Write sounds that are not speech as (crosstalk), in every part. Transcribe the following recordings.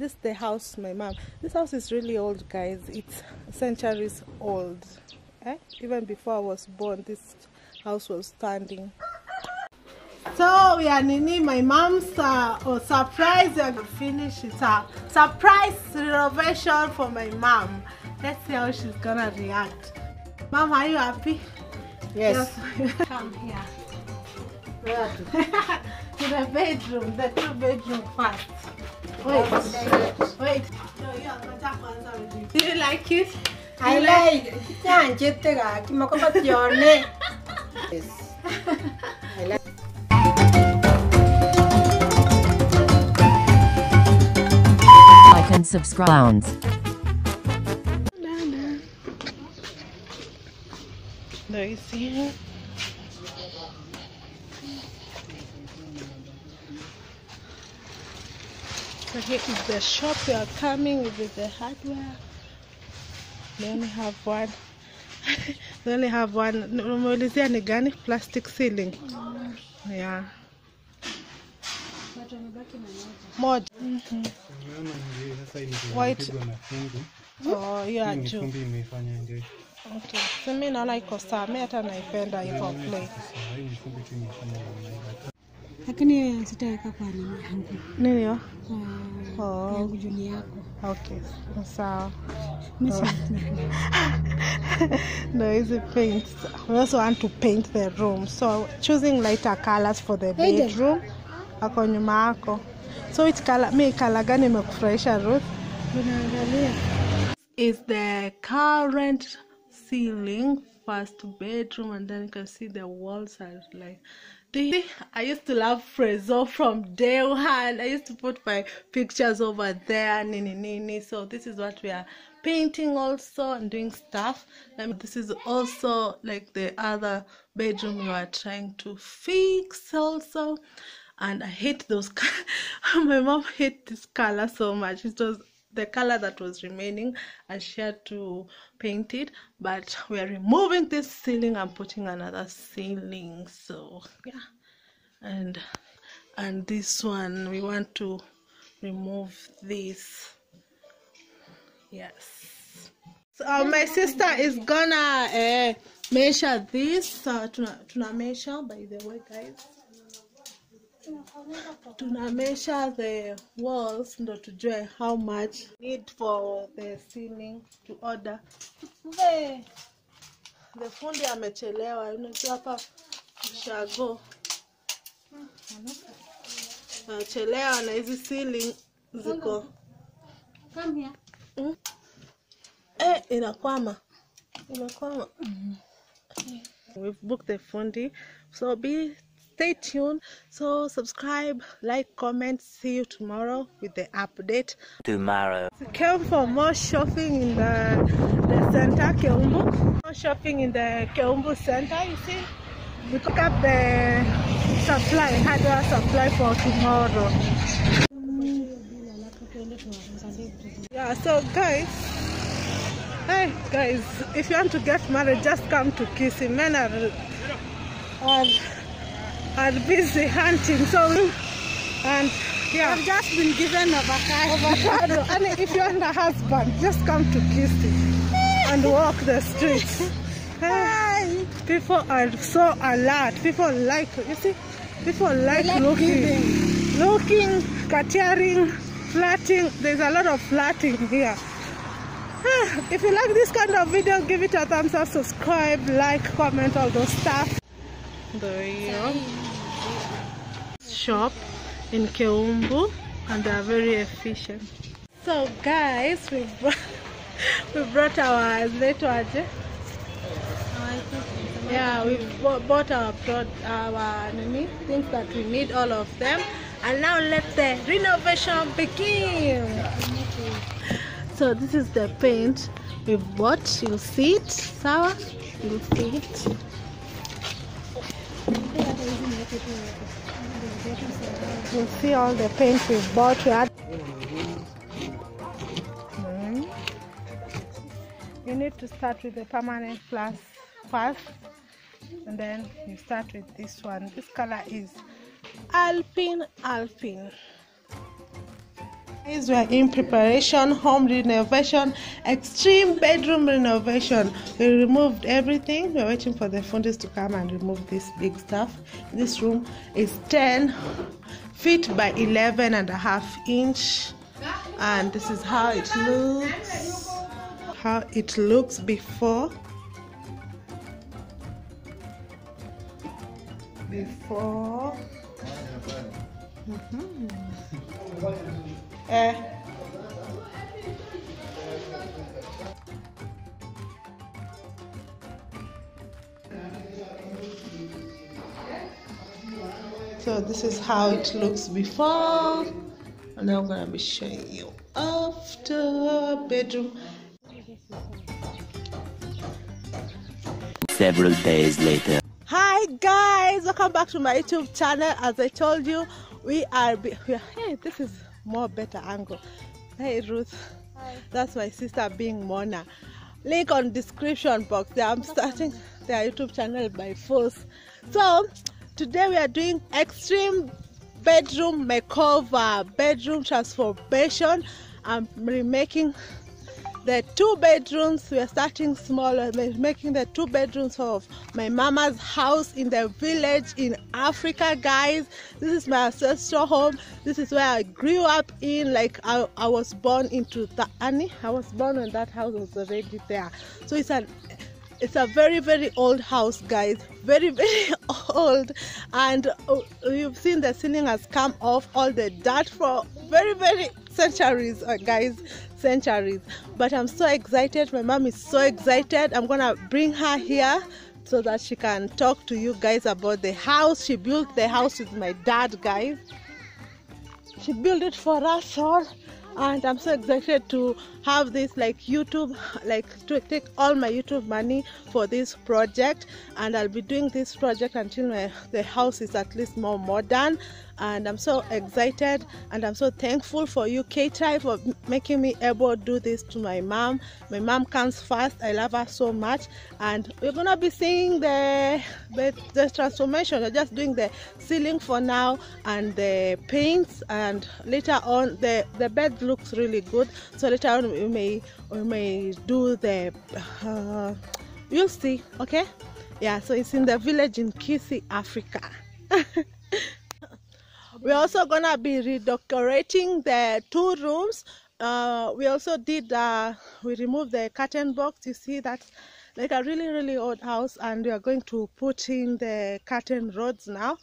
this is the house my mom. This house is really old guys. It's centuries old. Eh? even before i was born this house was standing. So we are nini my mom's uh, oh, surprise we are gonna finish it up surprise renovation for my mom. Let's see how she's gonna react. Mom are you happy? Yes. Yes. (laughs) come here. Where to? (laughs) to the bedroom the two bedroom first wait wait no you are gonna answer with you do you like it I like yan chete ga kimako patione. Yes. I like Like and subscribe. There you see her. So here is the shop we are coming with the hardware. They only have one. (laughs) they only have one. Umeulizia ni gani? Plastic ceiling. Yeah. Moja. Umeona mhm. ndio sasa hii White. imepigwa na fungu. Oh, hiyo ya Hii ni juu. fumbi imeifanya ndio. Okay. So mimi naona iko sawa. Mimi hata naipenda hivyo play. Lakini sitaweka kwa nini yangu Nini yo kwa Oh. yangu juni yako Okay, sawa. Mimi (laughs) no, easy paint We also want to paint the room. So choosing lighter colors for the bedroom. Ako nyuma yako. So which color, mi color gani imekufurahisha Ruth? unaangalia Is the current ceiling first bedroom and then you can see the walls are like the I used to love Frezo from day one. I used to put my pictures over there, nini nini. So this is what we are painting also and doing stuff. And this is also like the other bedroom we are trying to fix also. And I hate those. (laughs) (laughs) my mom hate this color so much. It was the color that was remaining and she had to paint it but we are removing this ceiling and putting another ceiling so yeah. And and this one we want to remove this. Yes. So uh, my sister is gonna uh, measure this uh, tuna, tuna measure by the way guys tuna measure the walls ndo tujue how much need for the ceiling to order. The, the fundi amechelewa. Unajua hapa shago. Anachelewa na hizi ceiling ziko. Come here. Mm. Eh, inakwama. Inakwama. We've booked the fundi. So be stay tuned. So subscribe like comment. See you tomorrow with the update. Tomorrow. came for more shopping in the the center Keumbu. More shopping in the Keumbu center you see. We took up the supply hardware supply for tomorrow. Yeah so guys. Hey guys. If you want to get married just come to Kisii men um, are busy hunting so and yeah. I've just been given avocado. Avocado. And if you want a husband just come to Kisii and walk the streets. (laughs) Hey, ah, people are so alert. People like you see people like, like looking. giving. looking catering flirting. There's a lot of flirting here. Ah, if you like this kind of video give it a thumbs up subscribe like comment all those stuff. There you go shop in Keumbu and they are very efficient. So guys we brought, (laughs) we brought our zetoaje yeah we bought, our our nini, things that we need all of them. And now let the renovation begin. So this is the paint we bought. You'll see it sawa you'll see it you'll see all the paint we've bought had Mm. you need to start with the permanent plus first and then you start with this one this color is alpine alpine Guys, we are in preparation, home renovation, extreme bedroom renovation. We removed everything. We're waiting for the fundis to come and remove this big stuff. This room is 10 feet by 11 and a half inch. And this is how it looks. How it looks before. Before. (laughs) Eh. So this is how it looks before, and now I'm gonna be showing you after bedroom. Several days later. Hi guys, welcome back to my YouTube channel. As I told you, we are. Be- we hey, this is more better angle. Hey Ruth, that's my sister being Mona. Link on description box. There, I'm starting their YouTube channel by force. So today we are doing extreme bedroom makeover, bedroom transformation. I'm remaking the two bedrooms we are starting small uh, we're making the two bedrooms of my mama's house in the village in africa guys this is my ancestral home this is where i grew up in like i, I was born into that. Annie. i was born when that house was already there so it's an it's a very very old house guys very (laughs) very old and uh, you've seen the ceiling has come off all the dirt for very very centuries uh, guys centuries. But i'm so excited my mom is so excited. I'm gonna bring her here so that she can talk to you guys about the house. She built the house with my dad guys. She built it for us all and i'm so excited to have this like youtube like to take all my youtube money for this project. And i'll be doing this project until my, the house is at least more modern. And i'm so excited. And i'm so thankful for you k-tribe for making me able to do this to my mom. My mom comes first i love her so much. And we're gonna be seeing the the, the transformation. We're just doing the ceiling for now and the paints. And later on the the bed looks really good. So later on we may we may do the uh, you'll see okay? Yeah so it's in the village in kisii africa. (laughs) We're also gonna be redecorating the two rooms. Uh, we also did uh, we removed the curtain box. You see that's like a really really old house and we are going to put in the curtain rods now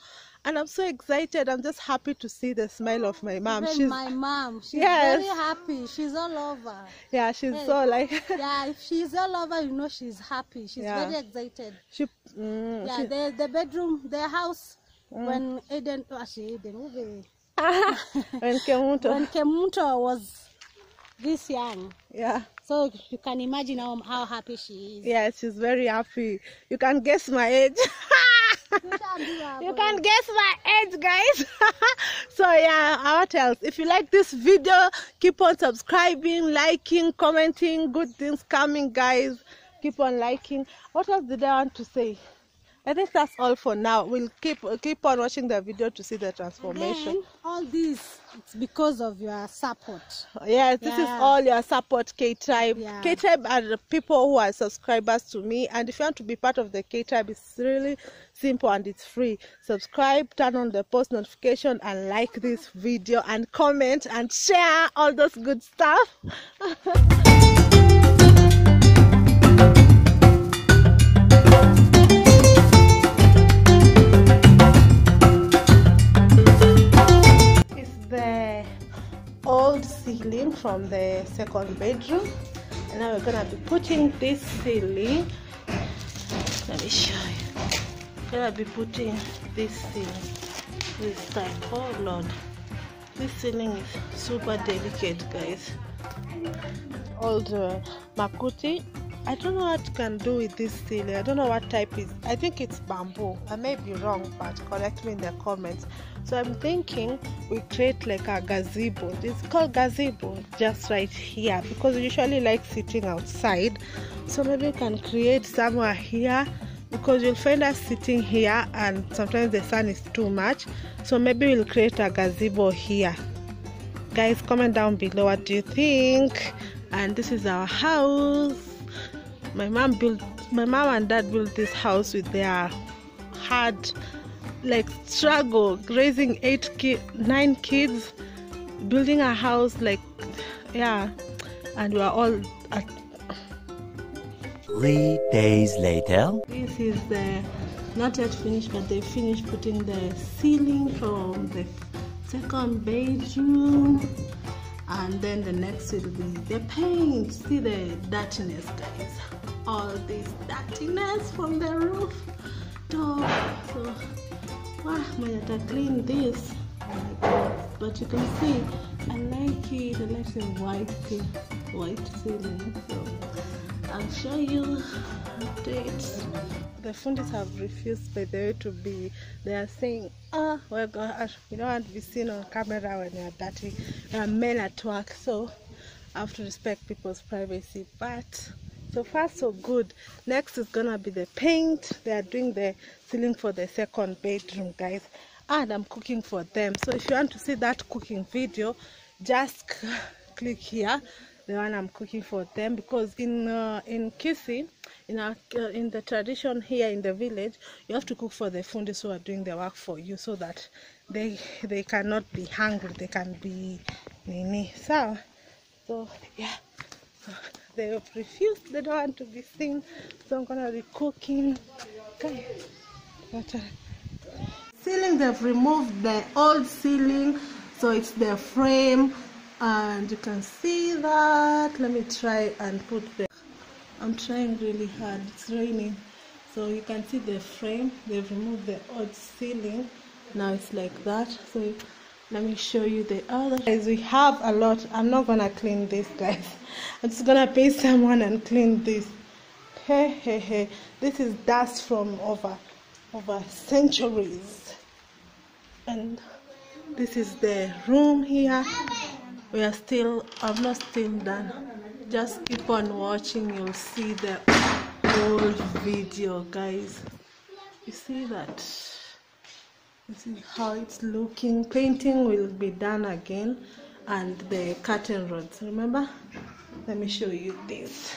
and i'm so excited i'm just happy to see the smile of my mom Even she's my mom, she's Yes. very happy. She's all over. yeah she's Hey. so like (laughs) yeah, if she's all over, you know she's happy. She's Yeah. very excited. she, mm, Yeah, she the the bedroom, the house. When Eden, oh, actually Eden, (laughs) when Kemunto, when Kemunto was this young, yeah so you can imagine how, how happy she is. yeah she's very happy. You can guess my age. You can guess my age guys. (laughs) So yeah what else? If you like this video keep on subscribing liking commenting. Good things coming guys. Keep on liking. What else did i want to say? I think that's all for now. We'll keep keep on watching the video to see the transformation. Then all this, it's because of your support. Yes, this is all your support K Tribe. Yeah. K Tribe are the people who are subscribers to me, and if you want to be part of the K Tribe, it's really simple and it's free. Subscribe, turn on the post notification, and like this video, and comment and share all those good stuff. (laughs) ceiling from the second bedroom. And now we're gonna be putting this ceiling. Let me show you. Gonna be putting this ceiling. This time oh lord. This ceiling is super delicate guys. All the makuti i don't know what you can do with this ceiling i don't know what type is. I think it's bamboo. I may be wrong but correct me in the comments. So i'm thinking we create like a gazebo. It's called gazebo just right here because we usually like sitting outside. So maybe we can create somewhere here because you'll find us sitting here and sometimes the sun is too much. So maybe we'll create a gazebo here. Guys comment down below what do you think? And this is our house my mom built my mom and dad built this house with their hard like struggle raising eight ki- nine kids building a house like yeah and we are all at Three days later. This is the not yet finished, but they finished putting the ceiling from the second bedroom, and then the next will be the paint. See the dirtiness, guys. All this dirtiness from the roof top. So, wow, my to clean this. But you can see, I like it. I like the white, white ceiling. So. I'll show you updates. The fundis have refused by the way to be they are saying ah well gosh we don't want to be seen on camera when you're dirty are men at work so I have to respect people's privacy but so far so good. Next is gonna be the paint. They are doing the ceiling for the second bedroom guys and I'm cooking for them. So if you want to see that cooking video just (laughs) click here the one I'm cooking for them because in uh, in Kisii, in our uh, in the tradition here in the village, you have to cook for the fundis who are doing the work for you so that they they cannot be hungry, they can be nini. So, so yeah, so they have refused. They don't want to be seen, so I'm gonna be cooking. Okay, a- ceiling they've removed the old ceiling so it's the frame and you can see that. Let me try and put the i'm trying really hard. It's raining. So you can see the frame. They've removed the old ceiling. Now it's like that. So let me show you the other. Guys we have a lot. I'm not gonna clean this guys. (laughs) I'm just gonna pay someone and clean this. Hey hey hey. This is dust from over over centuries. And this is the room here we are still i'm not still done just keep on watching you'll see the whole video guys. You see that? This is how it's looking. Painting will be done again and the curtain rods remember? Let me show you this.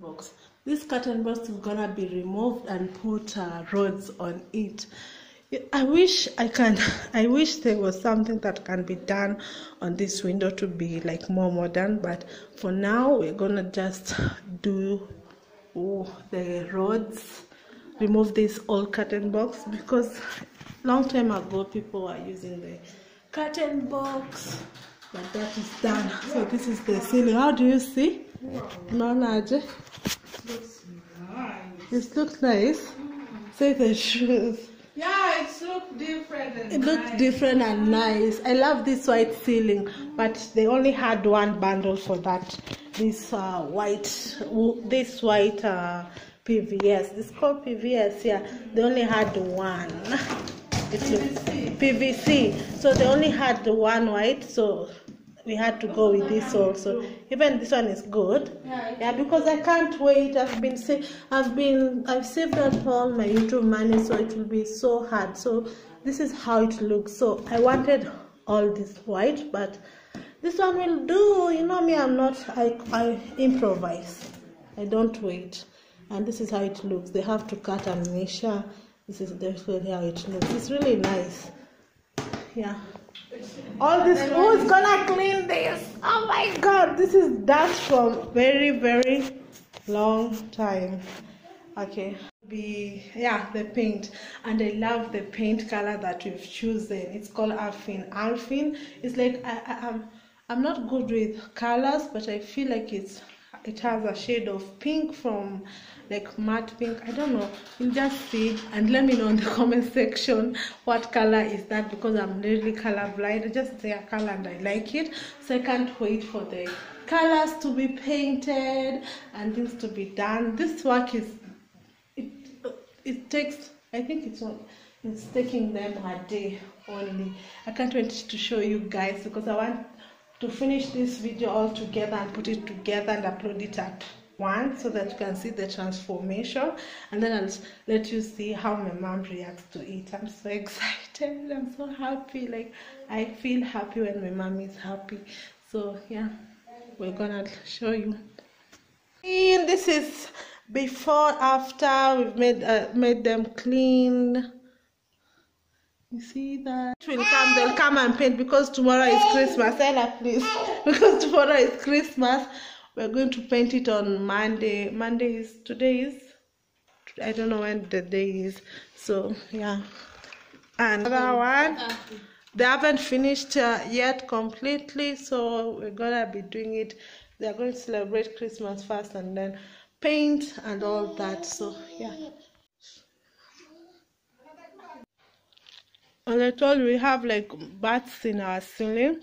Box. This curtain box is gonna be removed and put uh, rods on it I wish I can. (laughs) I wish there was something that can be done on this window to be like more modern. But for now, we're gonna just do oh, the rods, remove this old curtain box because long time ago people were using the curtain box, but that is done. So this is the ceiling. How do you see? Unaona aje? It looks nice. Say the shoes. Yeah, it's look different It looks different and nice. I love this white ceiling, but they only had one bundle for that. This uh, white, this white uh, PVS. It's called PVS. Yeah, they only had one. It's PVC. PVC. So they only had the one white. So we had to go with this also. Even this one is good. Yeah, because I can't wait. I've been sa- I've been I've saved up all my YouTube money, so it will be so hard. So this is how it looks. So I wanted all this white, but this one will do. You know me, I'm not. I I improvise. I don't wait. And this is how it looks. They have to cut amnesia. This is definitely how it looks. It's really nice. Yeah. All this who's gonna clean this? Oh my god, this is dust from very very long time. Okay. Be yeah, the paint. And I love the paint color that we've chosen. It's called alpine alpine It's like I, I I'm I'm not good with colors, but I feel like it's it has a shade of pink from like matte pink. I don't know. You just see. And let me know in the (laughs) comment section what color is that because i'm really color blind I just say a color and i like it. So i can't wait for the colors to be painted and things to be done. This work is it it takes i think it's it's taking them a day only. I can't wait to show you guys because i want to finish this video all together and put it together and upload it up one so that you can see the transformation and then I'll let you see how my mom reacts to it. I'm so (laughs) excited. I'm so happy. Like I feel happy when my mom is happy. So yeah, we're gonna show you. And this is before after we've made uh, made them clean. You see that? Will come, they'll come and paint because tomorrow is Christmas. Ella, please. (laughs) Because tomorrow is Christmas. We're going to paint it on Monday. Monday is today is I don't know when the day is. So yeah. And another one. They haven't finished uh, yet completely, so we're gonna be doing it. They're going to celebrate Christmas first and then paint and all that. So yeah. And I told you we have like bats in our ceiling.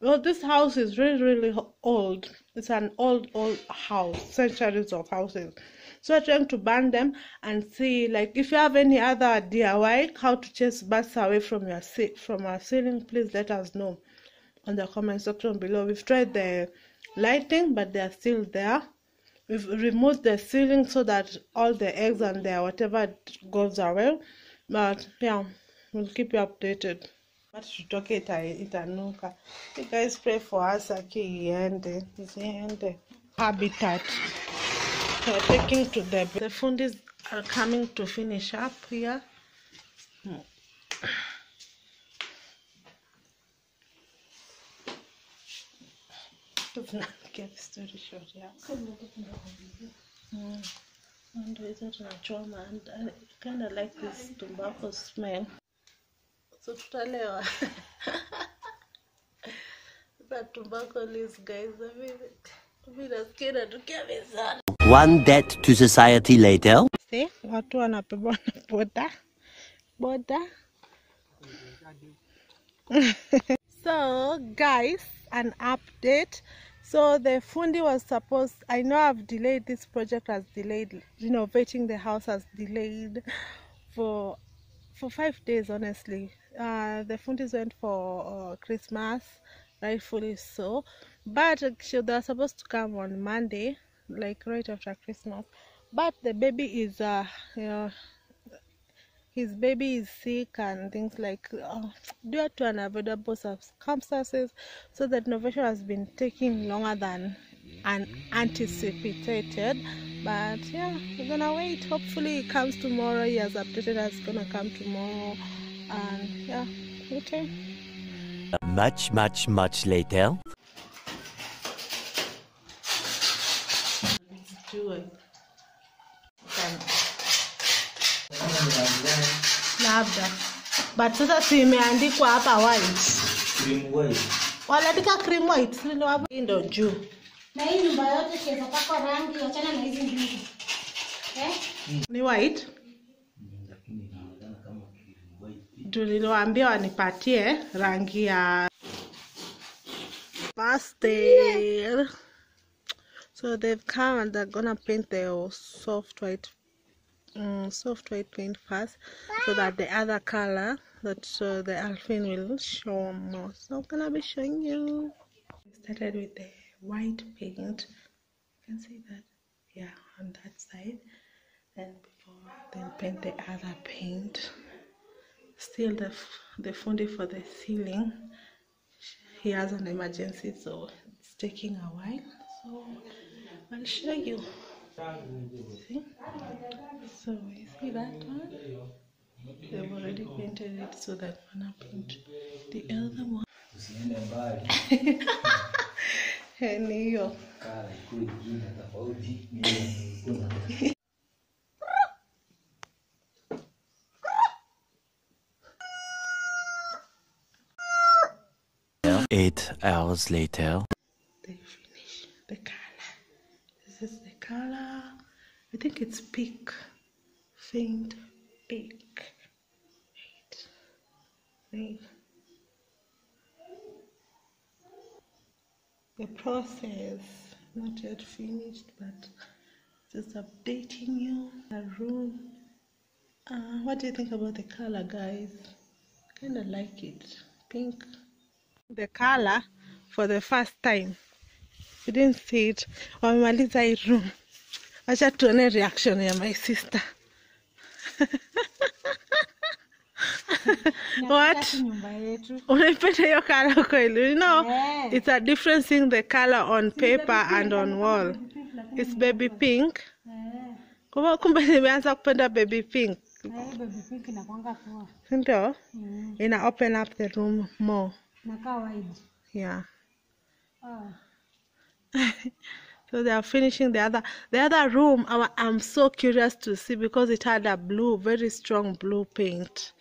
Well, this house is really, really old. It's an old, old house, centuries of houses. So we're trying to burn them and see, like, if you have any other DIY how to chase bats away from your from our ceiling, please let us know on the comment section below. We've tried the lighting, but they are still there. We've removed the ceiling so that all the eggs and the whatever goes away. But yeah, we'll keep you updated. But tutoke ita- itanuka. You guys pray for us aki iende, isiende. Habitat. We're taking to the the fundis are coming to finish up here. Let's get the story short, yeah. Mm. And tunachoma and I kind of like this tobacco smell. So tutalewa. (laughs) That guys. I mean, I mean, nasikia inatokea mezani. One debt to society later. See, watu wanabebwa na boda boda. (laughs) so guys, an update. So the fundi was supposed. I know I've delayed this project has delayed. Renovating the house has delayed for for five days. Honestly, uh, the fundis went for uh, Christmas, rightfully so. But actually, they were supposed to come on Monday, like right after Christmas. But the baby is uh, you know, his baby is sick and things like uh, due to unavoidable circumstances so the renovation has been taking longer than an anticipated but yeah we're gonna wait. Hopefully it comes tomorrow. He has updated us it's gonna come tomorrow. And yeah okay. Much, much, much later. do it labda. But sasa si imeandikwa hapa white. Wanaandika cream white. Si ndio hapo? Hii ndo juu na hii nyumba yote rangi wachana na hizi mbili. Eh? ni white? Wanipatie rangi ya pastel. So they've come and they're gonna paint the soft white mm, soft white paint first so that the other color that uh, the alpine will show more. So i'm gonna be showing you. Started with the white paint. You can see that yeah on that side. And before then paint the other paint. Still the the fundi for the ceiling. He has an emergency so it's taking a while. So i'll show you. See? So you see that one? They've already painted it so that when i paint the other one (laughs) and hiyo Eight hours later. they finish the color. This is the color. I think it's pink, faint pink. Wait, wait. The process not yet finished, but just updating you. The room. Uh, what do you think about the color, guys? Kind of like it, pink. The color for the first time. You didn't see it. Wamemaliza hii room. acha tuone reaction ya my sister (laughs) (laughs) what? Unaipenda hiyo color kweli you know Yeah. it's a difference in the color on paper and on wall. it's baby pink. Kumbe- kumbe nimeanza kupenda baby pink. Eh, baby pink inakwanga ndio Mm. ina open up the room more. Wide. Yeah. Ah. (laughs) so they are finishing the other the other room. I, i'm so curious to see because it had a blue very strong blue paint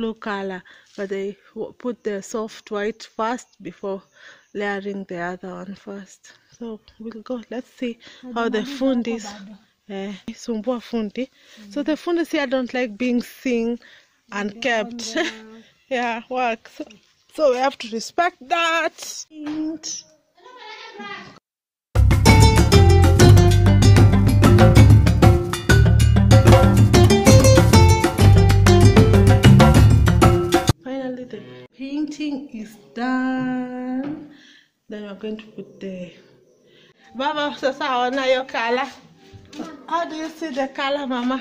blue color but they put the soft white first before layering the other one first. So we'll go let's see how the fundis eh, sumbua fundi. So the fundis here don't like being seen and kept. (laughs) yeah work so, so we have to respect that. And- painting is done. Then we're going to put the. Baba, sasa ona hiyo color. How do you see the color, Mama? (laughs)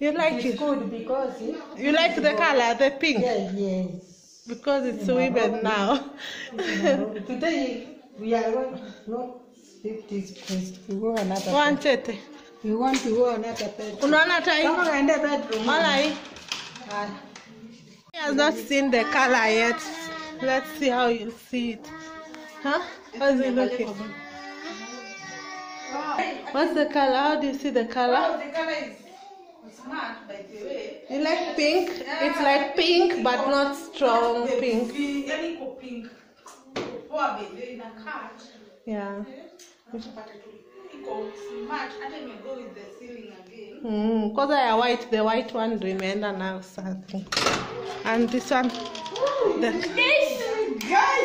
you like it's it? Good because You like the color, the pink? yes, yes. Because it's so even now. Today we are going not speak this place. We go another. One chete. We want to go another bedroom. Unaona tai? Kama unaenda bedroom. Ona. Ah, has not seen the color yet. Let's see how you see it. Huh? How's it looking? What's the color? How do you see the color? Oh, the color is smart by the way. You like pink? It's like pink but not strong pink. Yani pink. Poa. Yeah. Iko smart. Hata imego with the ceiling again. Mm, kwanza ya white, the white one ndio imeenda nayo something. And this one, the, Guys,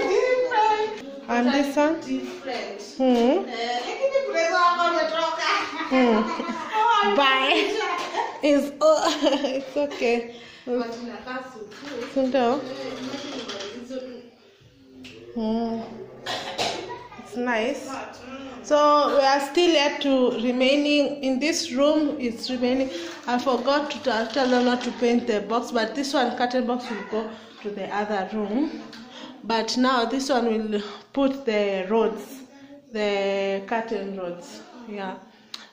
different. and this one. Different. Hmm. Lakini presa wako umetoka. Hmm. (laughs) Bye. (laughs) It's oh, (laughs) it's okay. But inakaa supu. Ndio. Mm. Nice. So we are still yet to remaining in this room. It's remaining. I forgot to tell tell them not to paint the box, but this one curtain box will go to the other room. But now this one will put the rods, the curtain rods. Yeah.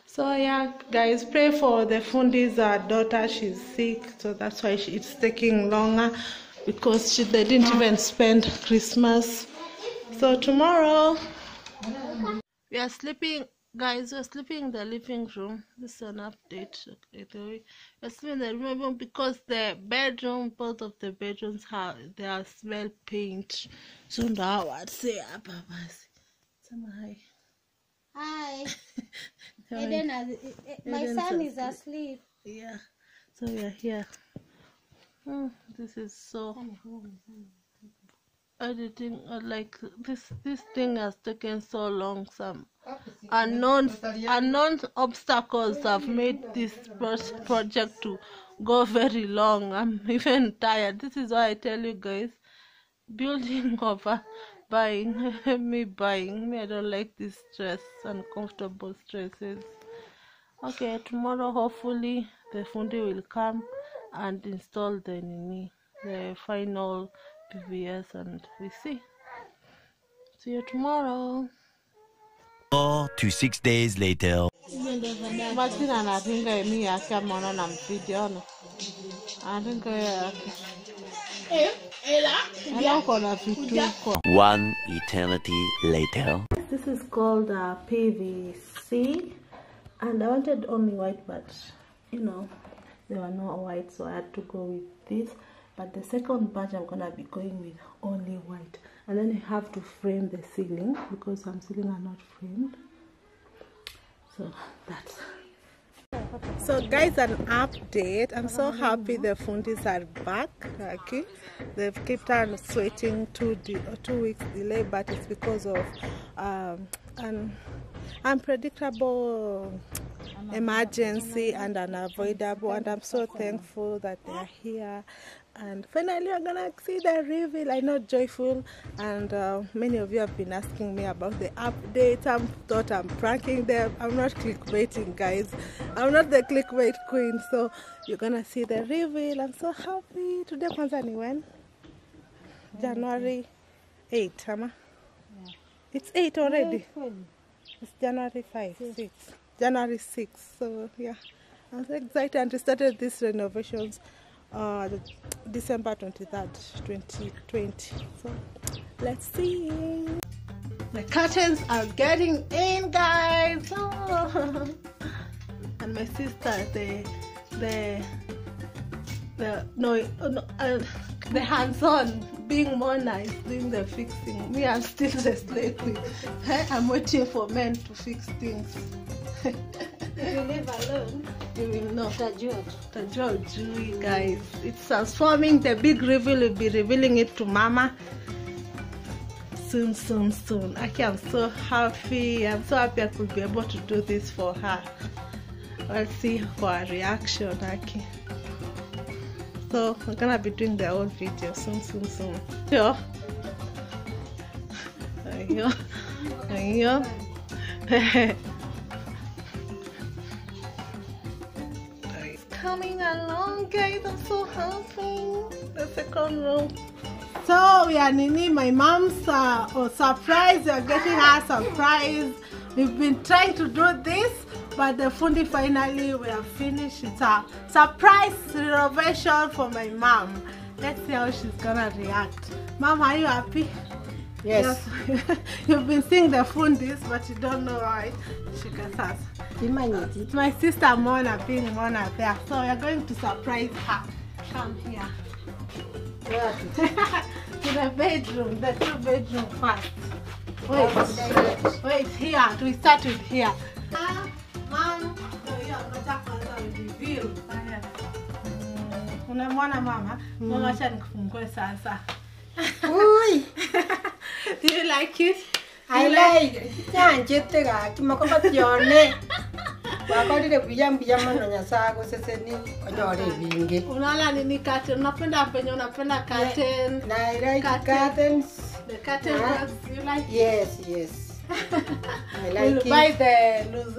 So yeah, guys, pray for the Fundi's uh, daughter. She's sick, so that's why she, it's taking longer because she, they didn't even spend Christmas. So tomorrow we are sleeping, guys. We're sleeping in the living room. This is an update. Okay, we're sleeping in the living room because the bedroom, both of the bedrooms have they are smell paint. So now I'd say, Papa, hi. Hi. How are you? Eden has, eh, eh, my Eden's son is asleep. asleep. Yeah. So we are here. Hmm, this is so editing. uh, Like this, this thing has taken so long. Some unknown, unknown obstacles have made this project to go very long. (laughs) I'm even tired. This is why I tell you guys, building (laughs) over buying, (laughs) me buying. Me, I don't like this stress, uncomfortable stresses. Okay, tomorrow hopefully the fundi will come and install the nini, the final PVS, and we see. See you tomorrow. Four to six days later. Martin anaringa mi yake ameona na video no. Anaringa yake. Ela uko na vituko. One eternity later. This is called uh, PVC, and I wanted only white, but you know there were no white, so I had to go with this. But the second batch, I'm gonna be going with only white, and then you have to frame the ceiling because some ceiling are not framed. So that's. So guys, an update. I'm so happy the fundis are back. Okay, they've kept on waiting two two weeks delay, but it's because of um, an unpredictable emergency and unavoidable. And I'm so thankful that they are here. And finally we're gonna see the reveal. I know joyful, and uh, many of you have been asking me about the update I thought I'm pranking them. I'm not clickbaiting, guys. I'm not the clickbait queen. So you're gonna see the reveal. I'm so happy. Today, kwanza ni when? January 8, Hama. It's 8 already. It's January 5, 6. January 6. So, yeah, I'm so excited. And we started these renovations uh, December 23rd, 2020. So, let's see. The curtains are getting in, guys. Oh. (laughs) And my sister, the, the, the, no, uh, no uh, the hands-on, being more nice, doing the fixing. Me, I'm still (laughs) the slave. I'm waiting for men to fix things. (laughs) If you live alone, you will know. utajua tu. Tajua ujui, guys. It's transforming. The big reveal will be revealing it to Mama soon, soon, soon. Aki, I'm so happy. I'm so happy I could be able to do this for her. Let's see for her reaction, Aki. So we're gonna be doing the whole video soon, soon, soon. Yo. Yo. Yo. (laughs) coming along, guys. I'm so happy. The second room. So we are Nini, my mom's uh, oh, surprise. We are getting her surprise. We've been trying to do this, but the fundi finally we have finished. It's a surprise renovation for my mom. Let's see how she's gonna react. Mom, are you happy? Yes. Yes. (laughs) You've been seeing the fundis, but you don't know why. She gets us. It's my sister Mona being Mona there. So we are going to surprise her. Come here. (laughs) to the bedroom, the two bedroom first. Wait, wait, here. We start with here. Ah, Mom. Haya. Mm, Unamwona mama? Mama acha nikufungue sasa. Ui, (laughs) Do you like it? I like. Nyanjete ga kimakoma tione. Wakorire buya mano nyasaye ni onyore bingi. Unala nini curtain? Unapenda penye unapenda curtain. Na I like Curtain. curtains. The curtain was you like Yes, yes. (laughs) I like buy it. loose.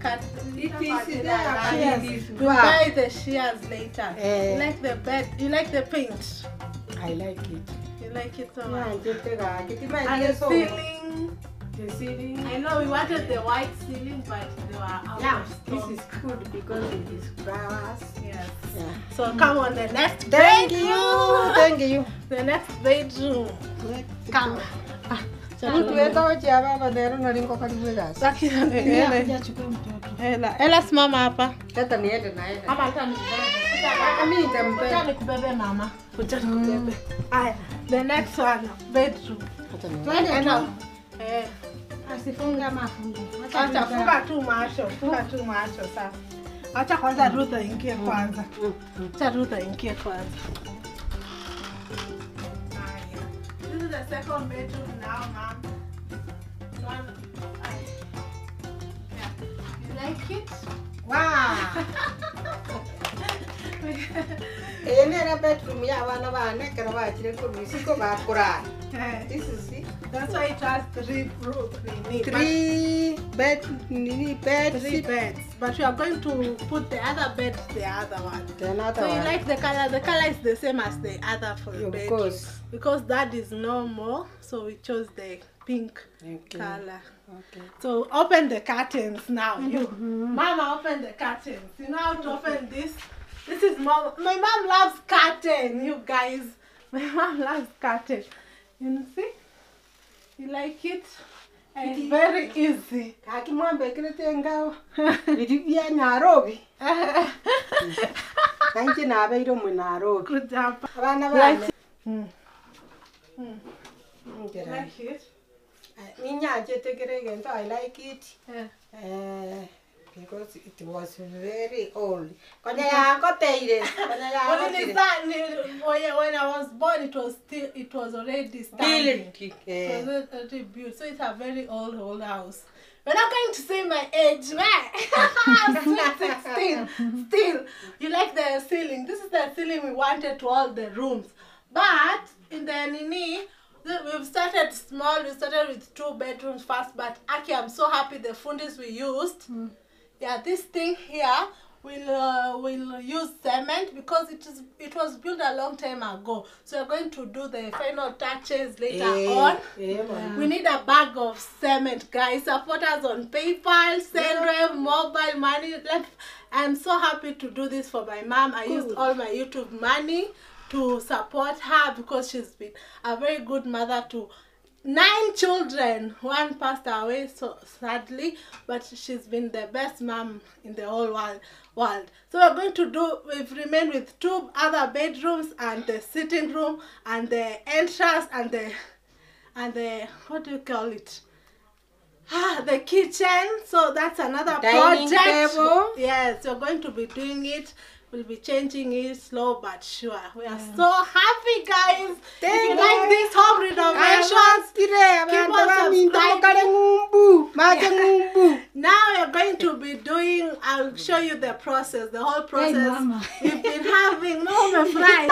Cut. It is there. Buy the shears later. Eh. You like the bed? You like the paint? I like it. You like it so much. Nyanjete ga And kitimanye the so. ceiling. The ceiling. I know we wanted the white ceiling, but they were out Yeah, of this stock. is good because it is flowers. Yes. Yeah. So come on, the next Thank bedroom. you. (laughs) Thank you. The next bedroom. Come. Ah, Mtu wetu chiaba badero naringo karibu gasi. Saki ela. Ela, ela simama hapa. Hata niende naye. Ama hata nikubebe. Mimi nitampe. Kuja nikubebe mama. Kuja nikubebe. Aya, the next one, bedroom. Enda. Eh, Asifunga mafungu. acha funga tu macho, funga tu macho sasa. Acha kwanza Rutha ingie kwanza. Acha Rutha ingie kwanza. This is the second bedroom now, aya. Yeah. You like it? Wow. (laughs) Nĩ ĩrĩa bedroom ya bana banekera bakire kũruiciko bakũrara. Eh, This is it. That's why it has three rooms. Three bed, nini bed, three beds. But we are going to put the other bed the other one. The Another So you one. like the color? The color is the same as the other for the Of course. Because that is normal, so we chose the pink Okay. color. Okay. So open the curtains now. You, Mama, open the curtains. You know how to open this? This is mom. My mom loves curtain. You guys, (laughs) my mom loves curtain. You see? You like it? And it's very easy. kakimwambe kirete ngao (laughs) biri bya Nairobi nanjye nabeire mu Nairobi Good job. abana bane mm. like it? ninyanjye tegere gento I like it Yeah. uh, because it was very old konya yangoteire konya When, is (laughs) when I was born, it was still it was already standing. It was already built, so it's a very old old house. We're not going to say my age, (laughs) man. I'm 16. Still, you like the ceiling. This is the ceiling we wanted to all the rooms. But in the Nini, we've started small. We started with two bedrooms first. But Aki, I'm so happy the fundis we used. Mm. Yeah, this thing here will uh, will use cement because it is it was built a long time ago. So we're going to do the final touches later on. Eh, man. We need a bag of cement, guys. Support us on PayPal, SendWave, mobile money. I'm so happy to do this for my mom. I used all my YouTube money to support her because she's been a very good mother to nine children. One passed away so sadly, but she's been the best mom in the whole world. World. So we're going to do. We've remained with two other bedrooms and the sitting room and the entrance and the and the what do you call it? Ah, the kitchen. So that's another Dining project. table. Yes, we're going to be doing it. We'll be changing it slow but sure. We are so happy, guys. if you Thank like this home renovations, keep on subscribing. mukale ngumbu make ngumbu (laughs) now we're going to be doing. I'll show you the process, the whole process mama. we've been having. No, my friend.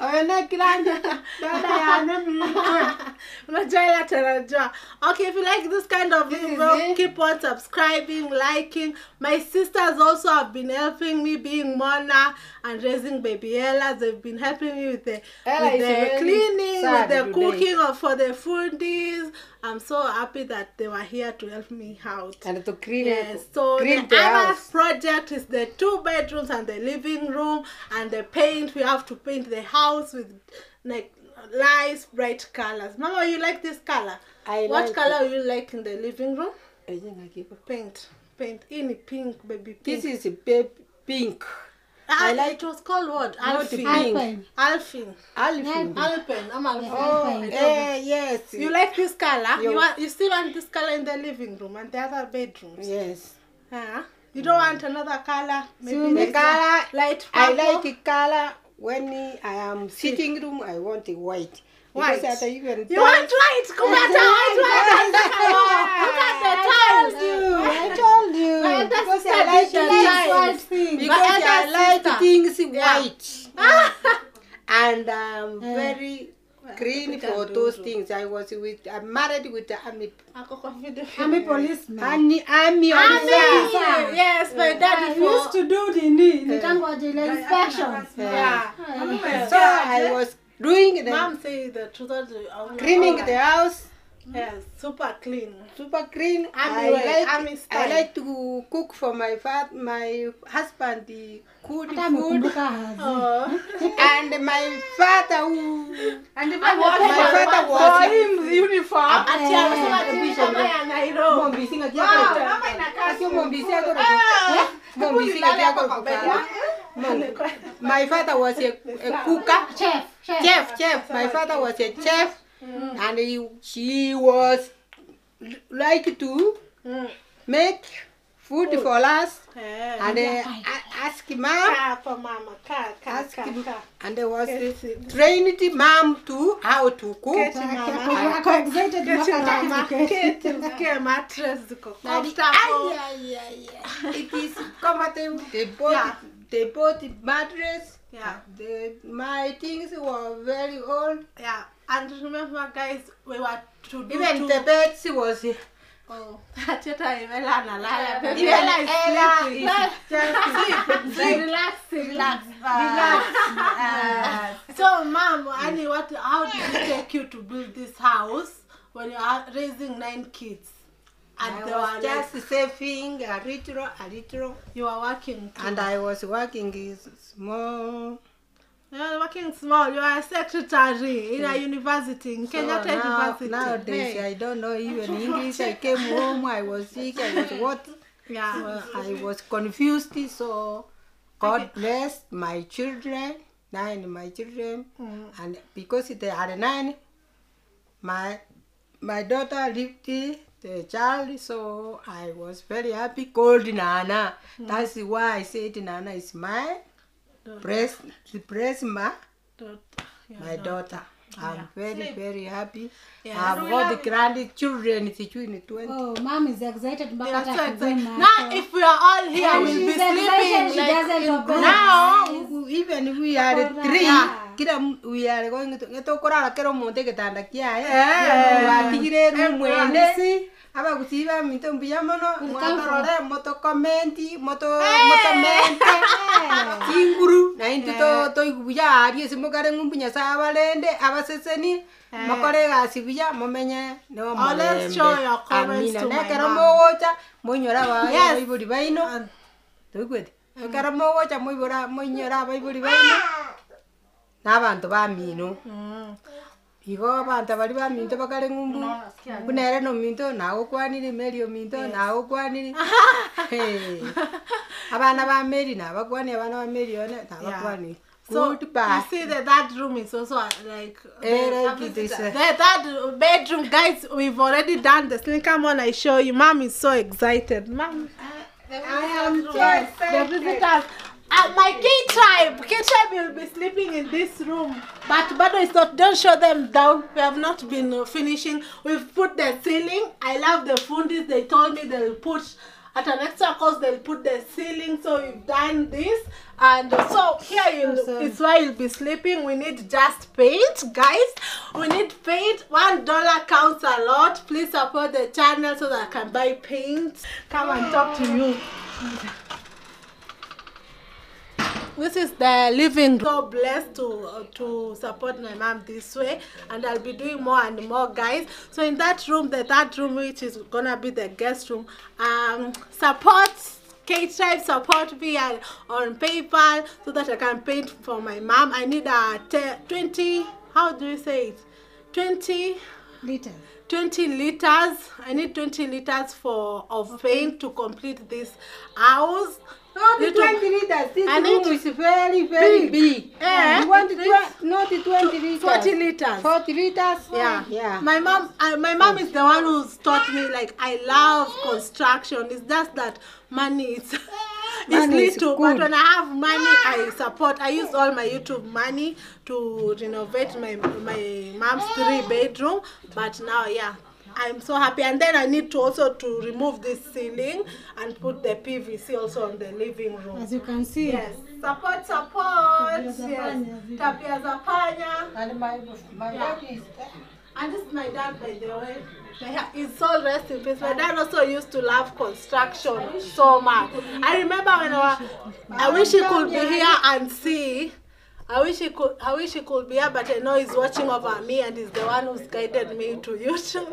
Oyona kilanja dada yane mlikwe Unajua ila tarajua. Okay, if you like this kind of video, keep on subscribing, liking. My sisters also have been helping me being Mona and raising baby Ella. They've been helping me with the, Ella with the cleaning, with the cooking of for the foodies. I'm so happy that they were here to help me out. and to clean Yes, so clean the the other project is the two bedrooms and the living room and the paint. We have to paint the house with like nice bright colors. Mama, you like this color? I what like color you like in the living room? it. Paint, paint. Any pink, baby pink. this is a baby pink I like- it was called what? Pink. Alpine. Alfie. Alfin Alpen. I'm Alfie. oh Alpine. eh, yes You like this color? You want? You still want this color in the living room and the other bedrooms? yes Huh? You don't want another color? Maybe the color light I like color when I am sitting room I want it white White. because I even You want white? Come at white, white. Look at the tiles. I told you My elder because I like did things white things. Because I like things white (laughs) and I'm very green we for those things. I was with I'm married with the army Ako kwa video. I'm a policeman. army army Mommy! officer. Yes, my daddy I for. used to do the knee, eh. the tango, the inspections. Yeah. So I was doing the Mom say the truth. of the- um, cleaning alright. the house Yes, super clean. super clean. Army I way, army like style. I like to cook for my fa- my husband the good Hata food amekumbuka hazi. Oh. (laughs) and my father who And the And Bible what my says- father was uniform. Ati amesema Eh, TV bishop. kama ya Nairobi. Mombisi nga Wow, kiako mama inakaa Sio Mombisi yako Ah. Mombisi nga Ulilala kiako hapa kwa bed. (laughs) My father was a, a cooker Chef, chef. chef chef my father was a chef and he, she was like to Mm. make food for us Eh. and uh, a- ask mom Kaa hapa mama, kaa, kaa, ask kaa, kaa. and there was Keti. trained mom to how to cook Keti mama. Ako excited mama. ataki Keti mattress ziko comfortable. it is comfortable they bought Yeah. They bought the mattress Yeah. the, my things were very old Yeah, and remember, guys, we were to do even two- the beds was Oh, ati hata Ella analala. Baby Even Ella is sleeping. just (laughs) Sleep, sleep. Relax, relax. Relax. So, mom, Annie, what? How did it take you to build this house when you are raising nine kids? And I was just like, saving a little, a little, you were working. Too. and I was working is small. you were working small. You are a secretary in a university in So Kenyatta now, University. nowadays, Hey. I don't know even (laughs) English. I came home, I was sick, I was what? Yeah. I was confused. So God bless my children, nine my children, Mm. and because they are nine, my my daughter lived the child, so I was very happy. Called Nana. mm. That's why I said Nana is my breast, breast ma, Daughter. Yeah, my daughter. daughter. I'm yeah. very, very happy. Yeah. I've got the grandchildren, children ni 20. Oh, mom is excited Now, if we are all here, And we'll be sleeping she like. Now, even we are three, Yeah. kila we are going to ngeto kurara kero munde kitanda kya Eh. watigire ru Everyone mwene see. Aba gusiba mito mbuya mono Welcome. mwatorore moto komenti moto moto mente. Kinguru na intu to to igubuya ari simukare ngumbunya sabalende abaseseni makore gasi buya mumenye no Oh, let's show your comments amina to my nekero mom. mogocha munyora ba Yes. iburi baino tukwete ekero mogocha muibura munyora abaiburi baino n'abantu bamino igo abantu bari baminto bakare ng'umbu bunere nominto nagokwanire meri ominto nagokwanire (laughs) Hey. abana ba meri nabakwanire abana ba meri one nabakwanire So Goodbye. you see that that room is also uh, like Eh, the- like it is, uh, the- that bedroom, guys. We've already done the sleep. Come on, I show you. Mom is so excited. Mom, I am so the excited. visitors. Uh, my K tribe, K tribe will be sleeping in this room, but Bado is not. Don't show them down. We have not been uh, finishing. We've put the ceiling. I love the fundis. They told me they'll put at an extra cost. They'll put the ceiling. So we've done this, and so here you. Awesome. It's where you'll be sleeping. We need just paint, guys. We need paint. One dollar counts a lot. Please support the channel so that I can buy paint. Come and talk to you. This is the living room. So blessed to uh, to support my mom this way, and I'll be doing more and more, guys. So in that room, the third room, which is gonna be the guest room, um, support. K Tribe support me on, on PayPal so that I can paint for my mom. I need a 20, how do you say it? 20 liters. 20 liters i need 20 liters for of paint to complete this house Not the Little- 20 liters. This I room is very, very Big. big. Eh? You want not the 20 liters. 40 liters 40 liters? yeah Yeah. my mom I, my mom is the one who's taught me like i love construction it's just that money is (laughs) it's little but when i have money i support i use all my youtube money to renovate my my mom's three bedroom but now yeah I'm so happy and then I need to also to remove this ceiling and put the PVC also on the living room. As you can see. Yes, support, support. Tabia za Yes, panya vile. za panya. And my, my Yeah. dad is there. And this is my dad, by the way. Yeah, He's so rest in peace. My dad also used to love construction so much. I remember when I, was, I wish he could be here and see. I wish he could. I wish he could be here, but I know he's watching over me, and he's the one who's guided me to YouTube.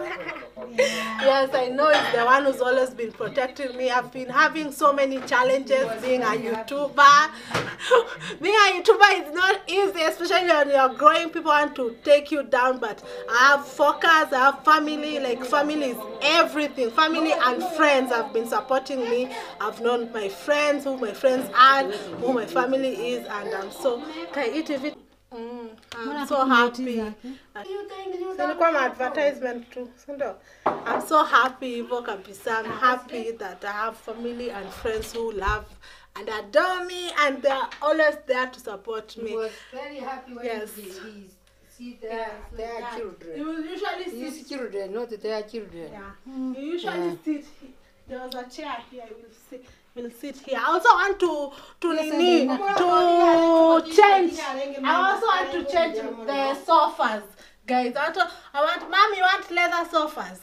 yes, I know he's the one who's always been protecting me. I've been having so many challenges being a YouTuber. (laughs) being a YouTuber is not easy, especially when you're growing. People want to take you down, but I have focus. I have family. Like family is everything. Family and friends have been supporting me. I've known my friends, who my friends are, who my family is, and I'm so. I eat if Mm, I'm so happy. Silikuwa ma advertisement tu, si ndio? I'm so happy hivyo kabisa. I'm happy that I have family and friends who love and adore me and they're always there to support me. was very happy when Yes. he, he see their, their You children. will usually sit His children, not their children. Yeah. You usually sit. he- There was a chair here. You will sit. Will sit here. I also want to to nini, to change. I also want to change the sofas, guys. I want to, I want. Mom, you want leather sofas?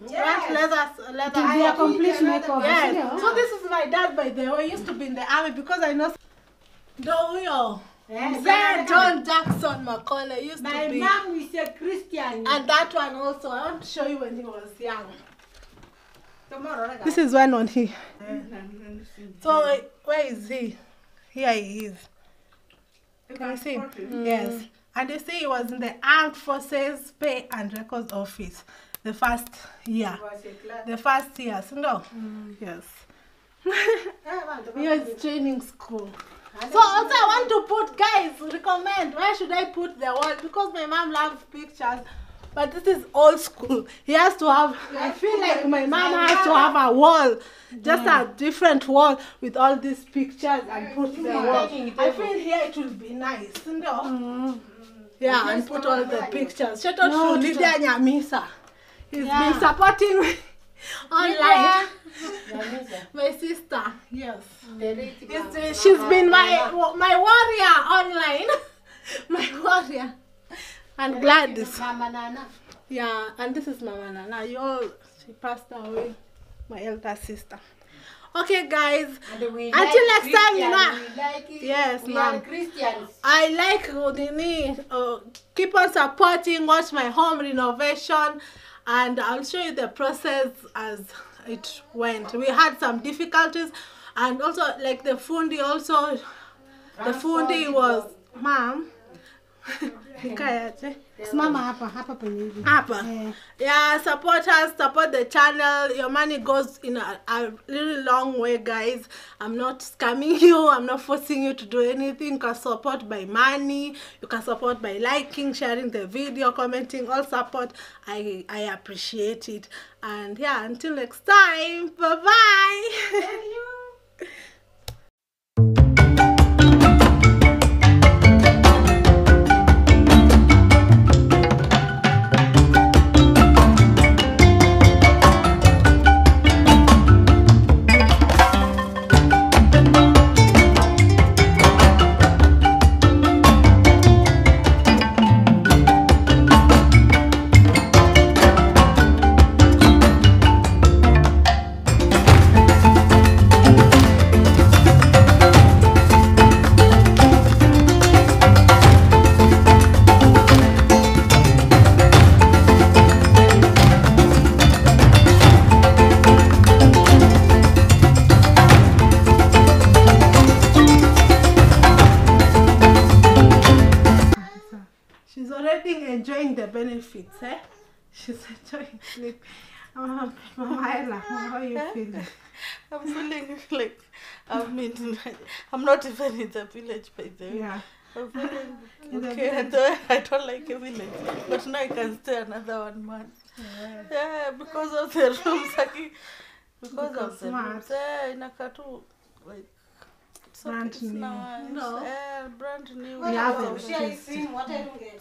Want leather leather? A sofas? complete makeover. Yes. sindio? So this is my dad, by the way. He used to be in the army because I know. Doyo. Mzee John Jackson Macaulay used My to be. My mom is a Christian. And that one also. I want to show you when he was young. Tomorrow, like This is when on he. So where is he? Here he is. Can you see? him? Yes. And you see he was in the Armed Forces Pay and Records Office the first year. The first year, so no? Yes. Here (laughs) is training school. So also I want to put guys recommend where should I put the wall because my mom loves pictures. But this is old school. He has to have. I feel like my mom has to have a wall, just a different wall with all these pictures and put the wall. I feel here it will be nice. No? Mm-hmm. Yeah, and put all the pictures. Shout out No, to to- Lydia Nyamisa. He's Yeah. been supporting me (laughs) online. (laughs) My sister, yes. It's- she's been my my warrior online. (laughs) my warrior. And Gladys. Mama Nana. Yeah, and this is Mama Nana. You all, she passed away. My elder sister. Okay, guys. Until like next time, you know. Like. Yes, ma'am. I like Udini. Uh, keep on supporting. Watch my home renovation, and I'll show you the process as it went. We had some difficulties, and also like the fundi. Also, the fundi was mom. (laughs) Nikayaje? Simama hapa hapa penye hivi. Hapa. Eh. Yeah, support us, support the channel. Your money goes in a, a really long way, guys. I'm not scamming (laughs) you. I'm not forcing you to do anything. You can support by money. You can support by liking, sharing the video, commenting. All support. I I appreciate it. And yeah, until next time. Bye (laughs) even in the village, by the way. Yeah. I'm feeling (laughs) In the okay. I don't like a village, but now I can stay another one month. Yeah, because of the rooms, like, because, Because of the smart. rooms. Yeah, inakaa tu like. it's okay, Brand it's new. nice. No. Yeah, brand new. We have because it. of- Share seen what I don't get.